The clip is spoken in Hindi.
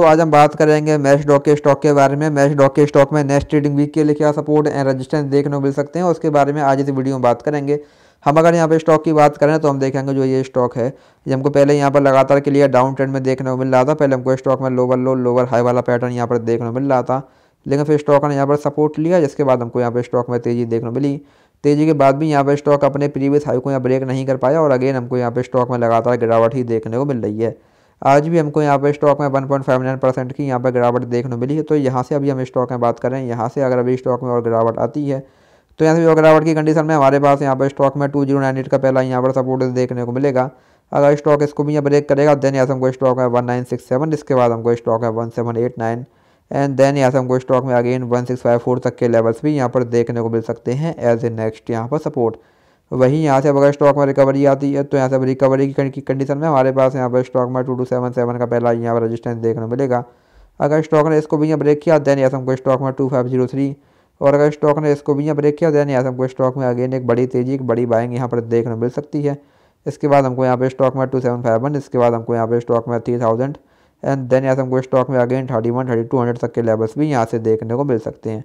दोस्तों, आज हम बात करेंगे मैच डॉक के स्टॉक के बारे में। मैच डॉक के स्टॉक में नेक्स्ट ट्रेडिंग वीक के लिए क्या सपोर्ट एंड रजिस्टेंस देखने को मिल सकते हैं, उसके बारे में आज इस वीडियो में बात करेंगे। हम अगर यहाँ पे स्टॉक की बात करें तो हम देखेंगे जो ये स्टॉक है, ये हमको पहले यहाँ पर लगातार के लिए डाउन ट्रेंड में देखने को मिल रहा था। पहले हमको स्टॉक में लोअर लो लोअर हाई वाला पैटर्न यहाँ पर देखने को मिल रहा था। लेकिन फिर स्टॉक ने यहाँ पर सपोर्ट लिया, जिसके बाद हमको यहाँ पर स्टॉक में तेज़ी देखने को मिली। तेज़ी के बाद भी यहाँ पर स्टॉक अपने प्रीवियस हाई को यहाँ ब्रेक नहीं कर पाया, और अगेन हमको यहाँ पर स्टॉक में लगातार गिरावट ही देखने को मिल रही है। आज भी हमको यहाँ पर स्टॉक में 1.59 परसेंट की यहाँ पर गिरावट देखने मिली है। तो यहाँ से अभी हम स्टॉक में बात करें यहाँ से अगर अभी स्टॉक में और गिरावट आती है तो यहाँ से गिरावट की कंडीशन में हमारे पास यहाँ पर स्टॉक में टू ज़ीरो नाइन एट का पहला यहाँ पर सपोर्ट देखने को मिलेगा। अगर स्टॉक इसको भी यहाँ ब्रेक करेगा देन यहाँ से हमको स्टॉक में वन नाइन सिक्स सेवन इसके बाद हमको स्टॉक में one seven eight nine and then यहाँ से हमको स्टॉक में again one six five four तक के लेवल्स भी यहाँ पर देखने को मिल सकते हैं एज ए नेक्स्ट यहाँ पर सपोर्ट वहीं यहाँ से अब अगर स्टॉक में रिकवरी आती है तो यहाँ से अब रिकवरी की कंडीशन में हमारे पास यहाँ पर स्टॉक में टू टू सेवन सेवन का पहला यहाँ पर रजिस्टेंस देखने को मिलेगा। अगर स्टॉक ने इसको भी यहाँ ब्रेक किया देन यहाँ से हमको स्टॉक में टू फाइव ज़ीरो थ्री और अगर स्टॉक ने इसको भी यहाँ ब्रेक किया देन यहाँ से हमको स्टॉक में अगेन एक बड़ी तेज़ी, एक बड़ी बाइंग यहाँ पर देखने मिल सकती है। इसके बाद हमको यहाँ पे स्टॉक में टू सेवन फाइव वन इसके बाद हमको यहाँ पे स्टॉक में थ्री थाउज़ेंड एंड देन से हमको स्टॉक में again thirty one thirty two hundred तक के लेवल्स भी यहाँ से देखने को मिल सकते हैं।